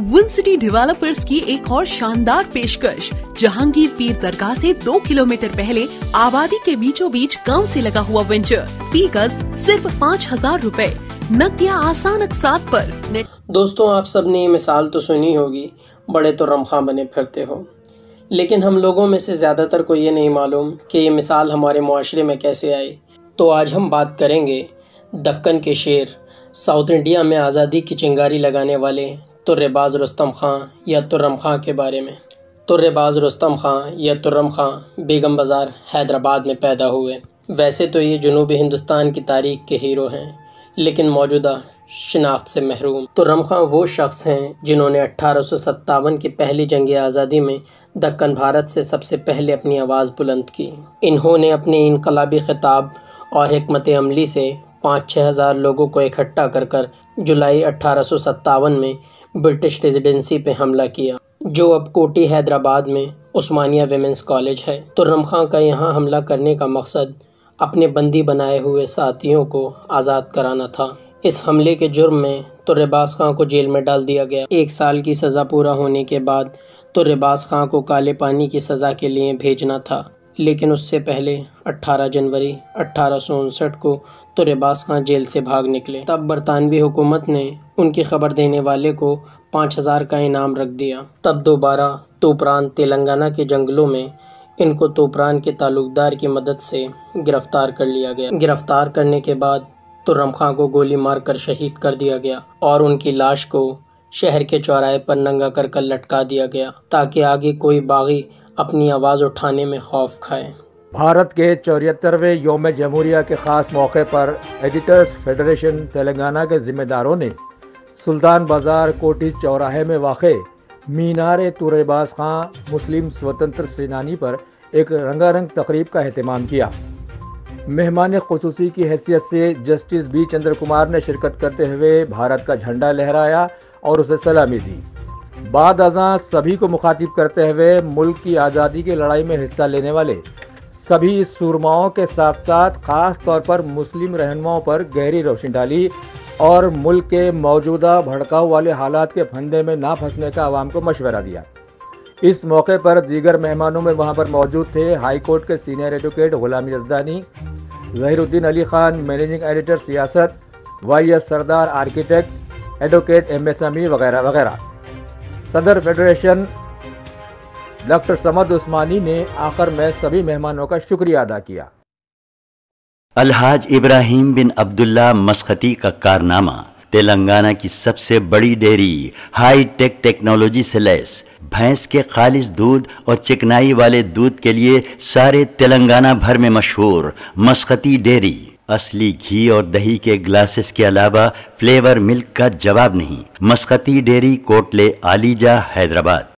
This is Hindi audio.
विन सिटी डेवलपर्स की एक और शानदार पेशकश, जहांगीर पीर दरगाह से दो किलोमीटर पहले आबादी के बीचों बीच गाँव से लगा हुआ वेंचर फ़ी गज सिर्फ़ पाँच हज़ार रूपए। नकदिया आसान अकसात पर। दोस्तों, आप सबने ये मिसाल तो सुनी होगी, बड़े तो रमखा बने फिरते हो। लेकिन हम लोगों में से ज़्यादातर को ये नहीं मालूम कि ये मिसाल हमारे माशरे में कैसे आई। तो आज हम बात करेंगे दक्कन के शेर, साउथ इंडिया में आज़ादी की चिंगारी लगाने वाले तुर्रबाज रस्तम ख़ां या तुर्रम ख़ां के बारे में। तुर्रबाज रस्तम ख़ां या तुर्रम ख़ां बेगम बाज़ार हैदराबाद में पैदा हुए। वैसे तो ये जनूबी हिंदुस्तान की तारीख के हीरो हैं, लेकिन मौजूदा शनाख्त से महरूम। तुर्रम ख़ां वो शख्स हैं जिन्होंने अट्ठारह की पहली जंग आज़ादी में दक्कन भारत से सबसे पहले अपनी आवाज़ बुलंद की। इन्होंने अपने इनकलाबी खिताब और हमत अमली से पाँच छः हज़ार लोगों को इकट्ठा कर कर जुलाई अट्ठारह में ब्रिटिश रेजिडेंसी पे हमला किया, जो अब कोटी हैदराबाद में उस्मानिया वेमेंस कॉलेज है। तुर्रम खां का यहाँ हमला करने का मकसद अपने बंदी बनाए हुए साथियों को आज़ाद कराना था। इस हमले के जुर्म में तुर्रबास खां को जेल में डाल दिया गया। एक साल की सज़ा पूरा होने के बाद तुर्रबास खां को काले पानी की सज़ा के लिए भेजना था, लेकिन उससे पहले 18 जनवरी अट्ठारह को तुरेबास खां जेल से भाग निकले। तब बरतानवी हुकूमत ने उनकी खबर देने वाले को पाँच हज़ार का इनाम रख दिया। तब दोबारा तोपरान तेलंगाना के जंगलों में इनको तोपरान के ताल्लुकदार की मदद से गिरफ़्तार कर लिया गया। गिरफ़्तार करने के बाद तुर्रम खां को गोली मारकर शहीद कर दिया गया और उनकी लाश को शहर के चौराहे पर नंगा कर कर लटका दिया गया ताकि आगे कोई बागी अपनी आवाज़ उठाने में खौफ खाए। भारत के चौहत्तरवें योम जमहूरिया के ख़ास मौके पर एडिटर्स फेडरेशन तेलंगाना के ज़िम्मेदारों ने सुल्तान बाज़ार कोटी चौराहे में वाक़ मीनार तुरेबाज खां मुस्लिम स्वतंत्र सेनानी पर एक रंगारंग तकरीब का अहतमाम किया। मेहमान खसूसी की हैसियत से जस्टिस बी चंद्र कुमार ने शिरकत करते हुए भारत का झंडा लहराया और उसे सलामी दी। बाद अजा सभी को मुखातिब करते हुए मुल्क की आज़ादी की लड़ाई में हिस्सा लेने वाले सभी सुरमाओं के साथ साथ खास तौर पर मुस्लिम रहनुमाओं पर गहरी रोशनी डाली और मुल्क के मौजूदा भड़काऊ वाले हालात के फंदे में ना फंसने का आवाम को मशवरा दिया। इस मौके पर दीगर मेहमानों में वहाँ पर मौजूद थे हाई कोर्ट के senior advocate Ghulam Yazdani Zahiruddin Ali Khan, managing editor Siasat Y S Sardar architect, advocate M S Ami वगैरह वगैरह सदर फेडरेशन डॉक्टर समद उस्मानी ने आखिर में सभी मेहमानों का शुक्रिया अदा किया। अलहाज इब्राहिम बिन अब्दुल्ला मस्खती का कारनामा, तेलंगाना की सबसे बड़ी डेयरी हाई टेक टेक्नोलॉजी से लैस, भैंस के खालिश दूध और चिकनाई वाले दूध के लिए सारे तेलंगाना भर में मशहूर मस्खती डेयरी। असली घी और दही के ग्लासेस के अलावा फ्लेवर मिल्क का जवाब नहीं मस्कती डेयरी कोटले आलीजा हैदराबाद।